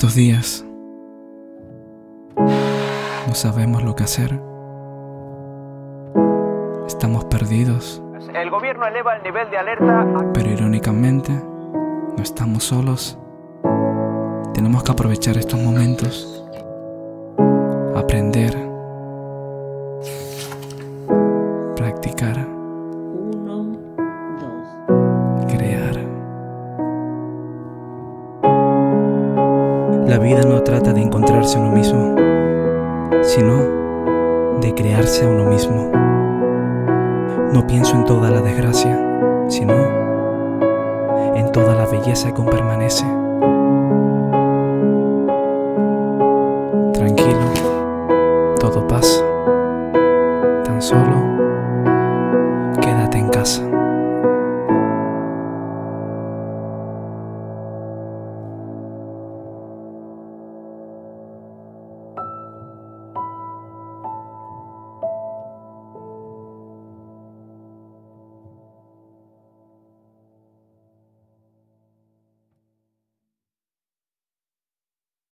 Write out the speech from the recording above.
estos días no sabemos lo que hacer. Estamos perdidos. El gobierno eleva el nivel de alerta. Pero irónicamente, no estamos solos. Tenemos que aprovechar estos momentos. Aprender. Practicar. La vida no trata de encontrarse a uno mismo, sino de crearse a uno mismo. No pienso en toda la desgracia, sino en toda la belleza que permanece. Tranquilo, todo pasa, tan solo